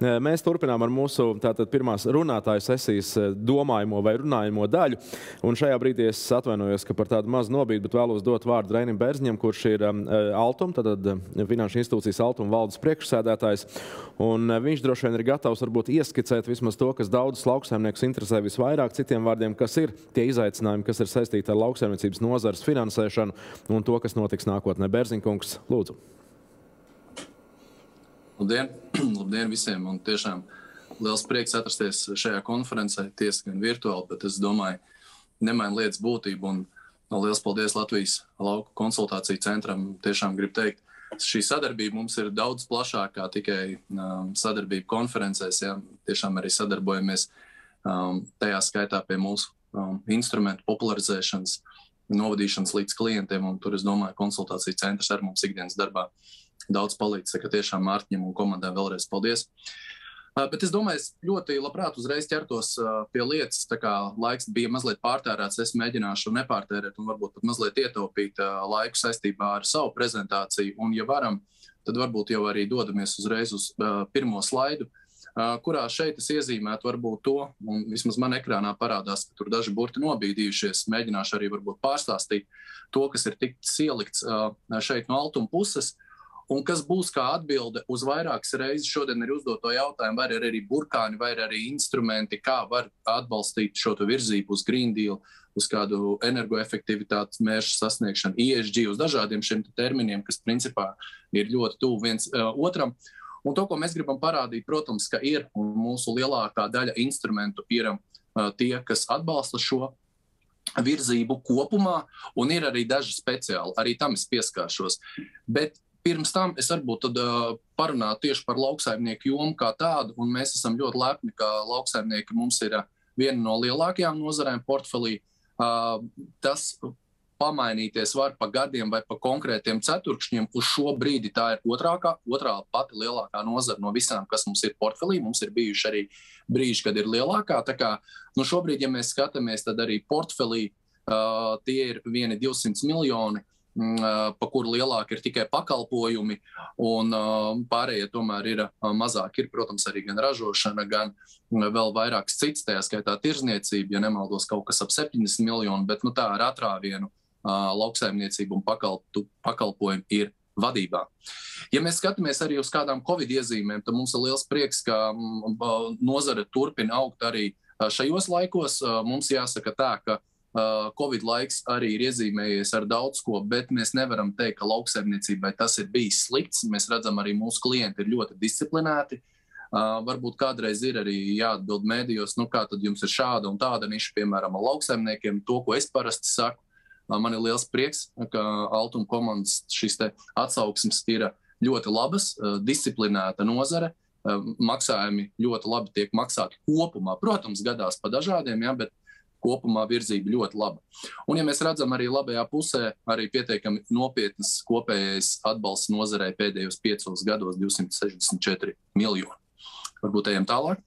Mēs turpinām ar mūsu tātad, pirmās runātāju sesijas domājumu vai runājumu daļu. Un šajā brīdī es atvainojos par tādu mazu nobīdi, bet vēlos dot vārdu Reinim Bērziņam, kurš ir um, Altum, tātad Finanšu institūcijas Altuma valdes priekšsēdētājs. Un viņš droši vien ir gatavs varbūt ieskicēt vismaz to, kas daudzus lauksaimniekus interesē visvairāk, citiem vārdiem, kas ir tie izaicinājumi, kas ir saistīti ar lauksaimniecības nozares finansēšanu un to, kas notiks nākotnē. Bērziņkungs, lūdzu. Labdien, Labdien visiem! Un tiešām liels prieks atrasties šajā konferencē, tiesa gan virtuāli, bet es domāju, nemaina lietas būtību. Un no liels paldies Latvijas lauku konsultāciju centram. Tiešām gribu teikt, šī sadarbība mums ir daudz plašākā tikai um, sadarbība konferencēs. Ja? Tiešām arī sadarbojamies um, tajā skaitā pie mūsu um, instrumentu popularizēšanas, novadīšanas līdz klientiem. Tur es domāju, konsultāciju centrs ar mums ikdienas darbā daudz palīdz. Saka, tiešām Mārtiņam un komandai vēlreiz paldies. Bet es domāju, es ļoti labprāt uzreiz ķertos pie lietas. Tā kā laiks bija mazliet pārtērēts, es mēģināšu nepārtērēt un varbūt pat mazliet ietaupīt laiku saistībā ar savu prezentāciju. Un, ja varam, tad varbūt jau arī dodamies uzreiz uz pirmo slaidu, kurā šeit es iezīmētu varbūt to, un vismaz man ekrānā parādās, ka tur daži burti nobīdījušies. Mēģināšu arī varbūt pārstāstīt to, kas ir tikts ielikts šeit no altuma puses. Uh, Un kas būs kā atbilde uz vairākas reizes šodien ir uzdoto jautājumu, vai ir arī burkāni, vai ir arī instrumenti, kā var atbalstīt šo virzību uz Green Deal, uz kādu energoefektivitātes mērķu sasniegšanu, ISG, uz dažādiem šiem terminiem, kas principā ir ļoti tuvu viens uh, otram. Un to, ko mēs gribam parādīt, protams, ka ir mūsu lielākā daļa instrumentu ir uh, tie, kas atbalsta šo virzību kopumā, un ir arī daži speciāli. Arī tam es pieskāršos. Bet Pirms tam es varbūt tad, uh, parunātu tieši par lauksaimnieku jomu kā tādu, un mēs esam ļoti lepni, ka lauksaimnieki mums ir uh, viena no lielākajām nozarēm portfelī. Uh, tas pamainīties var pa gadiem vai pa konkrētiem ceturkšņiem. Uz šo brīdi tā ir otrākā, otrā pati lielākā nozara no visām, kas mums ir portfelī. Mums ir bijuši arī brīži, kad ir lielākā. Tā kā nu šobrīd, ja mēs skatāmies, tad arī portfelī uh, tie ir vieni 200 miljoni. Mm, pa kuru lielāka ir tikai pakalpojumi, un pārējie tomēr ir mazāk. Ir, protams, arī gan ražošana, gan vēl vairākas citas, tajā skaitā tirzniecība, ja nemaldos, kaut kas ap 70 miljonu, bet nu, tā ar atrāvienu lauksaimniecību un pakaltu, pakalpojumu ir vadībā. Ja mēs skatāmies arī uz kādām covid iezīmēm, tad mums ir liels prieks, ka nozare turpina augt arī šajos laikos. Mums jāsaka tā, ka Covid laiks arī ir iezīmējies ar daudz ko, bet mēs nevaram teikt, ka lauksaimniecībai tas ir bijis slikts. Mēs redzam, arī mūsu klienti ir ļoti disciplinēti. Uh, varbūt kādreiz ir arī jāatbild mēdījos, nu kā tad jums ir šāda un tāda niša, piemēram, lauksaimniekiem. To, ko es parasti saku, uh, man ir liels prieks, ka Altuma komandas šis atsauksmes ir ļoti labas, uh, disciplinēta nozare. Maksājumi ļoti labi tiek maksāti kopumā. Protams, gadās pa dažādiem, ja, bet kopumā virzība ļoti laba. Un, ja mēs redzam arī labajā pusē, arī pietiekami nopietnas kopējais atbalsts nozarei pēdējos piecos gados - 264 miljoni. Varbūt ejam tālāk.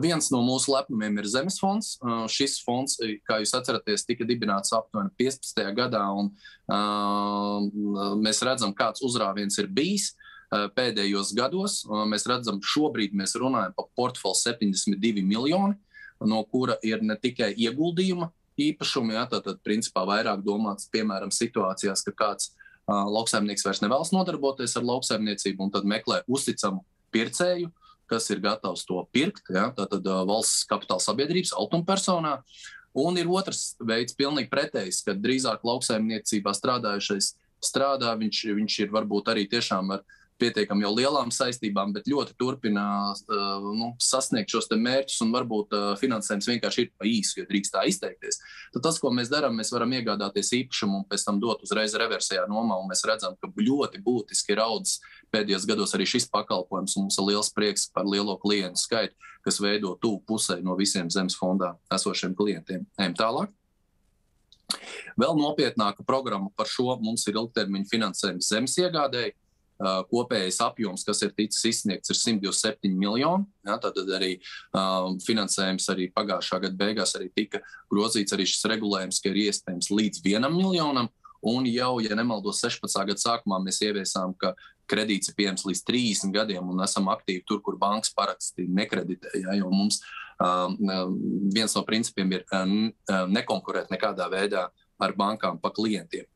Viens no mūsu lepnumiem ir Zemes fonds. Uh, šis fonds, kā jūs atceraties, tika dibināts aptuveni 15. gadā, un uh, mēs redzam, kāds uzrāviens ir bijis. Uh, pēdējos gados mēs redzam, šobrīd mēs runājam par portfeli 72 miljoni no kura ir ne tikai ieguldījuma īpašumi, ja, tad, tad principā vairāk domāts, piemēram, situācijās, ka kāds uh, lauksaimnieks vairs nevēlas nodarboties ar lauksaimniecību un tad meklē uzticamu pircēju, kas ir gatavs to pirkt, ja, tātad uh, valsts kapitāla sabiedrības autompersonā. Un ir otrs veids, pilnīgi pretējs, kad drīzāk lauksaimniecībā strādājušais strādā, viņš, viņš ir varbūt arī tiešām ar pietiekami jau lielām saistībām, bet ļoti turpina uh, nu, sasniegt šos mērķus, un varbūt uh, finansējums vienkārši ir pa īsu, ja drīkst tā izteikties. Tad tas, ko mēs darām, mēs varam iegādāties īpašumu un pēc tam dot uzreiz reversējā nomā, un mēs redzam, ka ļoti būtiski ir audzis pēdējos gados arī šis pakalpojums, un mums ir liels prieks par lielo klientu skaitu, kas veido tuvu pusē no visiem zemes fondā esošiem klientiem. Ejam tālāk. Vēl nopietnāka programma par šo mums ir ilgtermiņa finansējums zemes iegādēji kopējais apjoms, kas ir ticis izsniegts, ir 127 miljoni. Ja, tad arī um, finansējums arī pagājušā gada beigās arī tika grozīts arī šis regulējums, ka ir iespējams līdz vienam miljonam. Un jau, ja nemaldos, 16. gada sākumā mēs ieviesām, ka kredīts ir pieejams līdz 30 gadiem un esam aktīvi tur, kur bankas parasti nekreditē. Ja, jo mums um, viens no principiem ir um, nekonkurēt nekādā veidā ar bankām pa klientiem.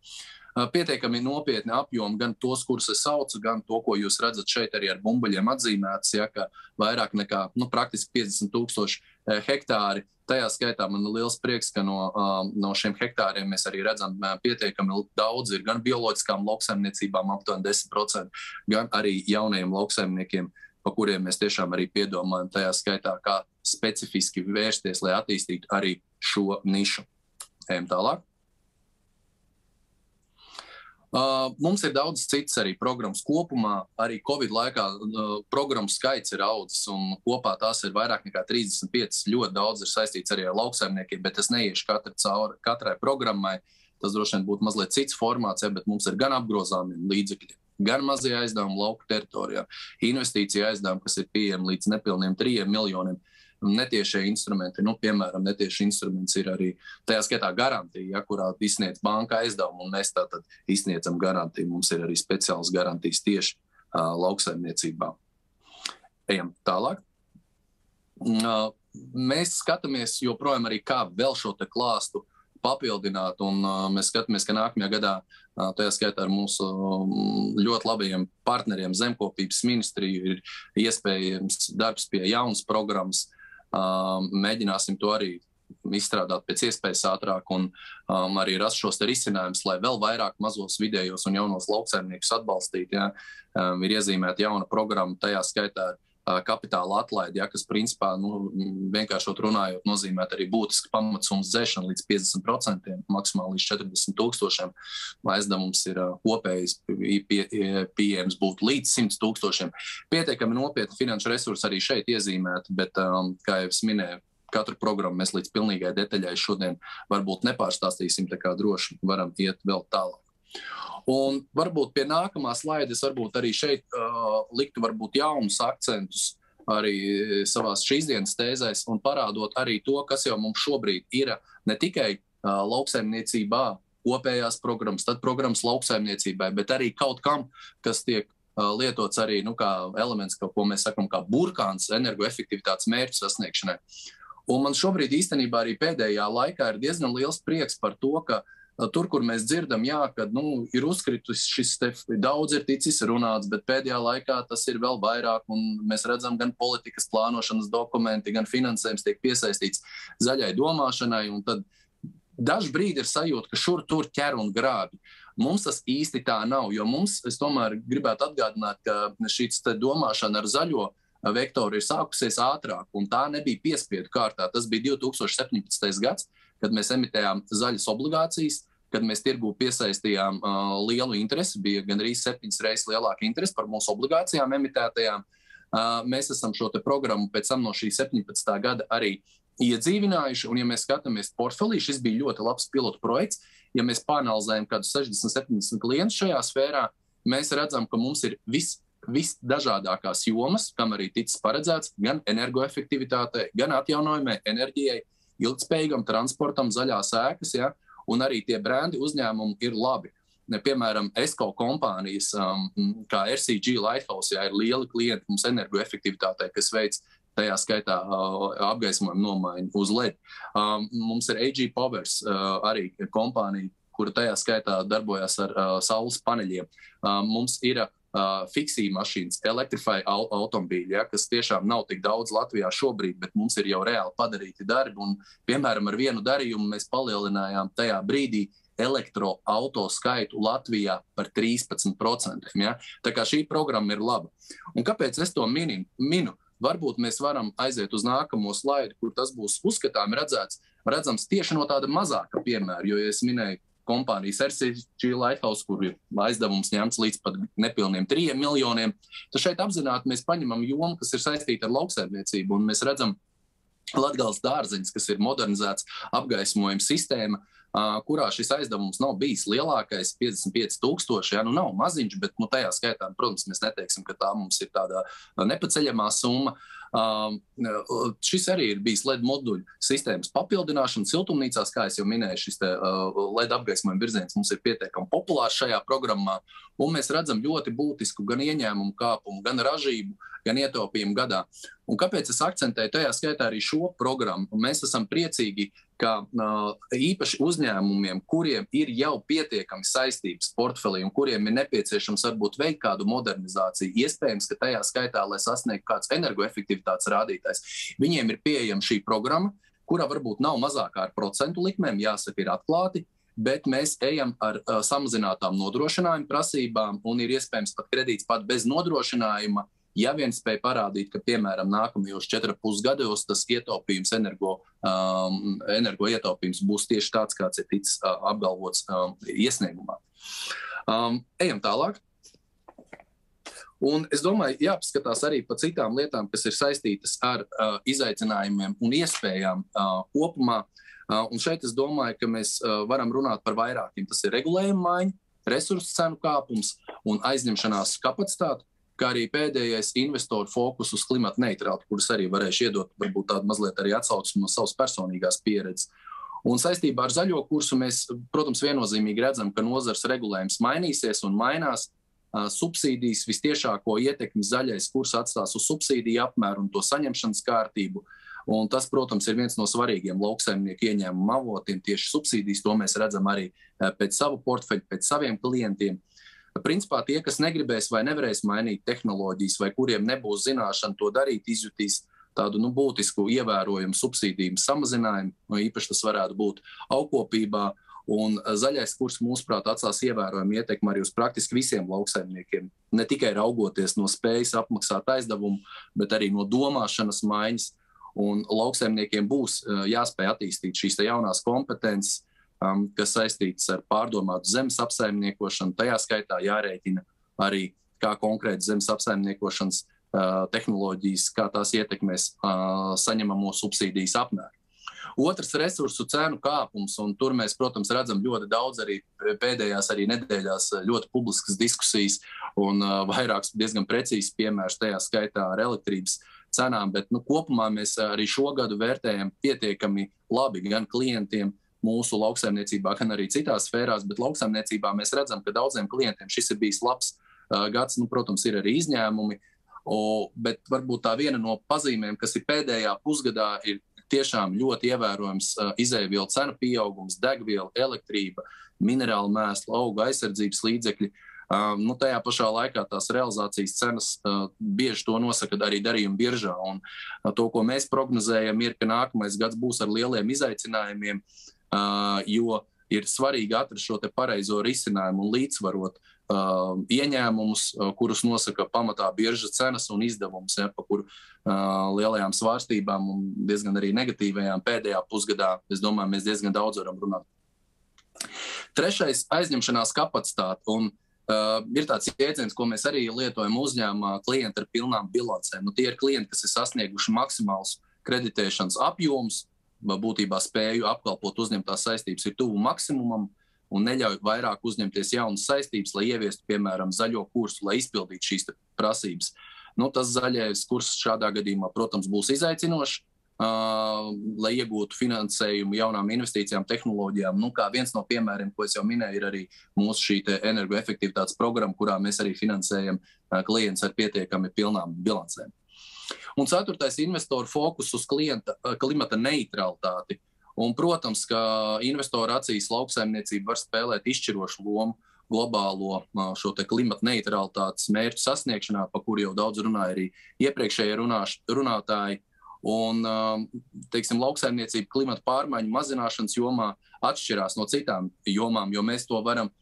Pietiekami nopietni apjomi, gan tos, kurus es saucu, gan to, ko jūs redzat šeit, arī ar bumbuļiem atzīmēts, ja, ka vairāk nekā nu, praktiski 50 tūkstoši hektāri Tajā skaitā man ir liels prieks, ka no, no šiem hektāriem mēs arī redzam, ka pietiekami daudz ir gan bioloģiskām lauksaimniecībām, aptuveni 10%, gan arī jaunajiem lauksaimniekiem, pa kuriem mēs tiešām arī piedomājam, tajā skaitā, kā specifiski vērsties, lai attīstītu arī šo nišu. Ejam tālāk. Uh, mums ir daudz citas arī programmas kopumā. Arī Covid laikā uh, programmu skaits ir audzis, un kopā tās ir vairāk nekā 35. Ļoti daudz ir saistīts arī ar lauksaimniekiem, bet es neiešu katru cauri katrai programmai. Tas droši vien būtu mazliet cits formāts, ja, bet mums ir gan apgrozāmi līdzekļi, gan mazie aizdevumi lauku teritorijā, investīcija aizdevumi, kas ir pieejami līdz nepilniem 3 miljoniem. Uh, netiešie instrumenti. Nu, piemēram, netieši instruments ir arī tajā skaitā garantija, ja, kurā izsniedz banka aizdevumu, un mēs tātad izsniedzam garantiju. Mums ir arī speciāls garantijas tieši uh, lauksaimniecībā. Ejam tālāk. Uh, mēs skatāmies joprojām arī, kā vēl šo klāstu papildināt, un uh, mēs skatāmies, ka nākamajā gadā, uh, tajā skaitā ar mūsu um, ļoti labajiem partneriem, Zemkopības ministriju, ir iespējams darbs pie jaunas programmas, Um, mēģināsim to arī izstrādāt pēc iespējas ātrāk un um, arī rast šos risinājumus, lai vēl vairāk mazos, vidējos un jaunos lauksaimniekus atbalstītu. Ja. Um, ir iezīmēta jauna programma, tajā skaitā kapitāla atlaidi, ja, kas principā nu, vienkāršot runājot, nozīmē arī būtisku pamatsummas dzēšanu līdz 50%, maksimāli līdz 40 tūkstošiem. Aizdevums ir kopējs pie, pieejams būt līdz 100 tūkstošiem. Pietiekami nopietni finanšu resursi arī šeit iezīmēti, bet, um, kā jau es minēju, katru programmu mēs līdz pilnīgai detaļai šodien varbūt nepārstāstīsim, tā kā droši varam iet vēl tālāk. Un varbūt pie nākamā slaida es arī šeit uh, liktu varbūt jaunus akcentus arī savās šīs dienas tēzēs un parādot arī to, kas jau mums šobrīd ir ne tikai uh, lauksaimniecībā, kopējās programmas, tad programmas lauksaimniecībai, bet arī kaut kam, kas tiek uh, lietots arī nu, kā elements, kā, ko mēs sakām, kā burkāns energoefektivitātes mērķu sasniegšanai. Un man šobrīd īstenībā arī pēdējā laikā ir diezgan liels prieks par to, ka uh, Tur, kur mēs dzirdam, jā, ka nu, ir uzkritis šis te daudz ir ticis runāts, bet pēdējā laikā tas ir vēl vairāk. Mēs redzam, gan politikas plānošanas dokumenti, gan finansējums tiek piesaistīts zaļai domāšanai. Tad dažs brīdi ir sajūta, ka šur tur ķer un grābi. Mums tas īsti tā nav, jo mums, es tomēr gribētu atgādināt, ka šī domāšana ar zaļo vektoru ir sākusies ātrāk, un tā nebija piespiedu kārtā. Tas bija 2017. gads kad mēs emitējām zaļas obligācijas, kad mēs tirgū piesaistījām uh, lielu interesi, bija gandrīz septiņas reizes lielāka interese par mūsu obligācijām emitētajām. Uh, mēs esam šo programmu pēc tam no šī 17. gada arī iedzīvinājuši, un, ja mēs skatāmies portfelī, šis bija ļoti labs pilotu projekts. Ja mēs panalizējam kādus 60, 70 klientus šajā sfērā, mēs redzam, ka mums ir viss visdažādākās jomas, kam arī ticis paredzēts gan energoefektivitātei, gan atjaunojumai enerģijai, ilgspējīgam transportam, zaļās ēkas, ja, un arī tie brendi uzņēmumi ir labi. Piemēram, ESCO kompānijas, um, kā RCG Lighthouse, ja ir lieli klienti mums energoefektivitātei, kas veic tajā skaitā uh, apgaismojumu nomaiņu uz LED. Um, mums ir AG Powers, uh, arī kompānija, kura tajā skaitā darbojas ar uh, saules paneļiem. Um, mums ir uh, fiksija mašīnas, elektrify automobīļi, ja, kas tiešām nav tik daudz Latvijā šobrīd, bet mums ir jau reāli padarīti darbi. Un, piemēram, ar vienu darījumu mēs palielinājām tajā brīdī elektroautorātu skaitu Latvijā par 13%. Ja? Tā kā šī programma ir laba. Un kāpēc es to minu? minu? Varbūt mēs varam aiziet uz nākamo slaidu, kur tas būs uzskatām redzēts, redzams tieši no tāda mazāka piemēra. Jo, ja es minēju kompānijas RCG Lighthouse, kur ir aizdevums ņemts līdz pat nepilniem 3 miljoniem. Tad šeit apzināti mēs paņemam jomu, kas ir saistīta ar lauksaimniecību, un mēs redzam Latvijas dārziņš, kas ir modernizēts apgaismojuma sistēma, kurā šis aizdevums nav bijis lielākais, 55,000. Ja, nu, nav maziņš, bet nu, tajā skaitā, protams, mēs neteiksim, ka tā mums ir tāda nepaceļamā summa. Um, šis arī ir bijis LED moduļu sistēmas papildināšana siltumnīcās, kā jau minēju. Šis te, uh, LED apgaismojuma virziens mums ir pietiekami populārs šajā programmā, un mēs redzam ļoti būtisku gan ieņēmumu kāpumu, gan ražību, gan ietaupījumu gadā. Un kāpēc es akcentēju tajā skaitā arī šo programmu? Mēs esam priecīgi, ka uh, īpaši uzņēmumiem, kuriem ir jau pietiekami saistības portfelī un kuriem ir nepieciešams varbūt veikt kādu modernizāciju, iespējams, ka tajā skaitā, lai sasniegtu kāds energoefektivitātes rādītājs, viņiem ir pieejama šī programma, kura varbūt nav mazākā ar procentu likmēm, jāsaka, ir atklāti, bet mēs ejam ar uh, samazinātām nodrošinājuma prasībām, un ir iespējams pat kredīts pat bez nodrošinājuma Ja vien spēj parādīt, ka, piemēram, nākamajos 4,5 gados tas ietaupījums, energo, um, energo ietaupījums būs tieši tāds, kāds ir ticis uh, apgalvots um, iesniegumā. Um, ejam tālāk. Un es domāju, jāpaskatās arī par citām lietām, kas ir saistītas ar uh, izaicinājumiem un iespējām uh, kopumā. Uh, un šeit es domāju, ka mēs uh, varam runāt par vairākiem. Tas ir regulējuma maiņa, resursu cenu kāpums un aizņemšanās kapacitāte kā arī pēdējais investoru fokus uz klimatu neutrālitāti, kurus arī varēšu iedot, varbūt tādu mazliet arī atsauksmi no savas personīgās pieredzes. Un saistībā ar zaļo kursu mēs, protams, viennozīmīgi redzam, ka nozars regulējums mainīsies un mainās. Subsīdijas visciešāko ietekmi zaļais kurs atstās uz subsīdiju apmēru un to saņemšanas kārtību. Un tas, protams, ir viens no svarīgiem lauksaimnieku ieņēmuma avotiem. Tieši subsīdijas to mēs redzam arī pēc savu portfeļu, pēc saviem klientiem. Uh, Principā tie, kas negribēs vai nevarēs mainīt tehnoloģijas, vai kuriem nebūs zināšana to darīt, izjutīs tādu nu, būtisku ievērojumu subsīdiju samazinājumu. Īpaši tas varētu būt augkopībā. Un zaļais kurs, mūsuprāt, atstās ievērojumu ietekmi arī uz praktiski visiem lauksaimniekiem. Ne tikai raugoties no spējas apmaksāt aizdevumu, bet arī no domāšanas maiņas. Un lauksaimniekiem būs jāspēj attīstīt šīs jaunās kompetences, um, kas saistīts ar pārdomātu zemes apsaimniekošanu. Tajā skaitā jārēķina arī, kā konkrēti zemes apsaimniekošanas uh, tehnoloģijas, kā tās ietekmēs uh, saņemamo subsīdijas apmēru. Otrs - resursu cenu kāpums, un tur mēs, protams, redzam ļoti daudz arī pēdējās arī nedēļās ļoti publiskas diskusijas un uh, vairākus diezgan precīzus piemērus, tajā skaitā ar elektrības cenām, bet nu, kopumā mēs arī šo gadu vērtējam pietiekami labi gan klientiem, uh, mūsu lauksaimniecībā, gan arī citās sfērās, bet lauksaimniecībā mēs redzam, ka daudziem klientiem šis ir bijis labs uh, gads. Nu, protams, ir arī izņēmumi, o, bet varbūt tā viena no pazīmēm, kas ir pēdējā pusgadā, ir tiešām ļoti ievērojams uh, izēvielu cenu pieaugums, degviela, elektrība, minerālu mēslu, auga aizsardzības līdzekļi. Um, nu, tajā pašā laikā tās realizācijas cenas uh, bieži to nosaka arī darījuma biržā. Un, uh, to, ko mēs prognozējam, ir, ka nākamais gads būs ar lieliem izaicinājumiem. Uh, jo ir svarīgi atrast šo pareizo risinājumu un līdzsvarot uh, ieņēmumus, uh, kurus nosaka pamatā biržas cenas un izdevums, ja, pa kuru uh, lielajām svārstībām un diezgan arī negatīvajām pēdējā pusgadā, es domāju, mēs diezgan daudz varam runāt. Trešais - aizņemšanās kapacitāte. Un, Uh, ir tāds jēdziens, ko mēs arī lietojam uzņēmumā, klienti ar pilnām bilancēm. Nu, tie ir klienti, kas ir sasnieguši maksimālus kreditēšanas apjomus, būtībā spēju apkalpot uzņemtās saistības ir tuvu maksimumam un neļauj vairāk uzņemties jaunas saistības, lai ieviestu, piemēram, zaļo kursu, lai izpildītu šīs prasības. Nu, tas zaļais kurs šādā gadījumā, protams, būs izaicinošs. Uh, lai iegūtu finansējumu jaunām investīcijām, tehnoloģijām. Nu, kā viens no piemēriem, ko es jau minēju, ir arī mūsu energoefektivitātes programma, kurā mēs arī finansējam uh, klientus ar pietiekami pilnām bilancēm. Un ceturtais - investoru fokus uz klienta, eh, klimata neutralitāti. Un, protams, ka investoru acīs lauksaimniecība var spēlēt izšķirošu lomu globālo šo klimata neutralitātes mērķu sasniegšanā, par kuru jau daudz runāja arī iepriekšējie runāš, runātāji. Un, teiksim, lauksaimniecība klimata pārmaiņu mazināšanas jomā atšķirās no citām jomām, jo mēs to varam,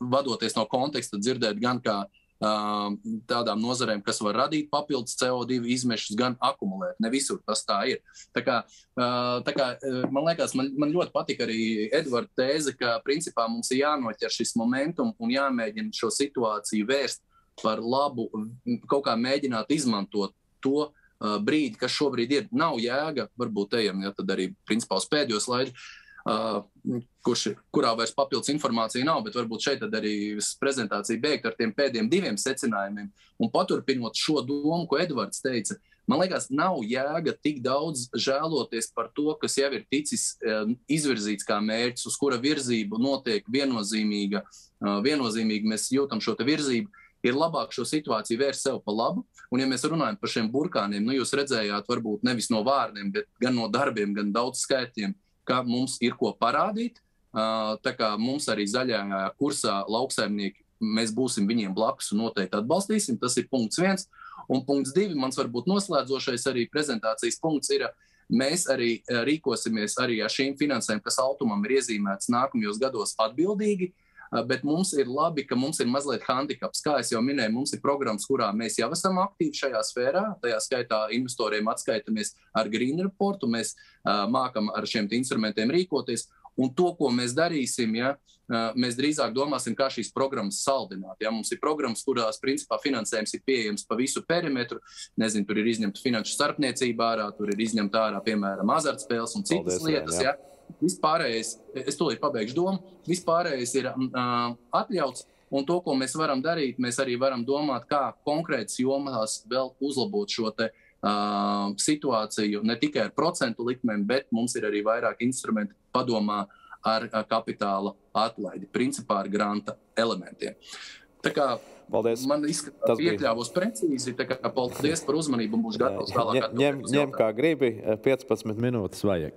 vadoties no konteksta, dzirdēt gan kā tādām nozarēm, kas var radīt papildus CO2 izmešus, gan akumulēt. Ne visur tas tā ir. Tā kā, tā kā, man liekas, man, man ļoti patika arī Edvards tēze, ka principā mums ir jānoķer šis momentum un jāmēģina šo situāciju vērst par labu, kaut kā mēģināt izmantot to brīdi, kas šobrīd ir. Nav jēga, varbūt ejam, ja tad arī principā uz pēdējo slaidu Uh, kurš, kurā vairs papildus informācija nav, bet varbūt šeit arī prezentācija beigta ar tiem pēdējiem diviem secinājumiem. Un paturpinot šo domu, ko Edvards teica, man liekas, nav jēga tik daudz žēloties par to, kas jau ir ticis izvirzīts kā mērķis, uz kura virzība notiek viennozīmīga. Viennozīmīgi mēs jūtam šo virzību. Ir labāk šo situāciju vērst sev pa labu. Un, ja mēs runājam par šiem burkāniem, nu, jūs redzējāt, varbūt nevis no vārdiem, bet gan no darbiem, gan daudz skaitļiem, uh, ka mums ir ko parādīt. Tā kā mums arī zaļajā kursā lauksaimnieki, mēs būsim viņiem blakus un noteikti atbalstīsim. Tas ir punkts viens. Un punkts divi, mans varbūt noslēdzošais arī prezentācijas punkts ir, mēs arī rīkosimies arī ar šīm finansēm, kas automam ir iezīmētas nākamajos gados atbildīgi. Uh, bet mums ir labi, ka mums ir mazliet handicaps. Kā jau minēju, mums ir programmas, kurā mēs jau esam aktīvi šajā sfērā. Tajā skaitā investoriem atskaitamies ar Green Report, un mēs uh, mākam ar šiem instrumentiem rīkoties. Un to, ko mēs darīsim, ja, uh, mēs drīzāk domāsim, kā šīs programmas saldināt. Ja mums ir programmas, kurās principā finansējums ir pieejams pa visu perimetru, nezinu, tur ir izņemta finanšu starpniecība ārā, tur ir izņemta ārā, piemēram, azartspēles un citas Paldies, lietas. Jā, jā. Ja vispārējais, es ir pabeigšu domu, vispārējais ir uh, atļauts. Un to, ko mēs varam darīt, mēs arī varam domāt, kā konkrētas jomās vēl uzlabot šo te, uh, situāciju. Ne tikai ar procentu likmēm, bet mums ir arī vairāk instrumentu padomā ar uh, kapitāla atlaidi, principā ar granta elementiem. Tā kā Paldies. Man izskatās, ka iekļāvos precīzi. Kā, paldies par uzmanību būšu gatavs tālāk. Ņem, ņem kā gribi, 15 minūtes vajag.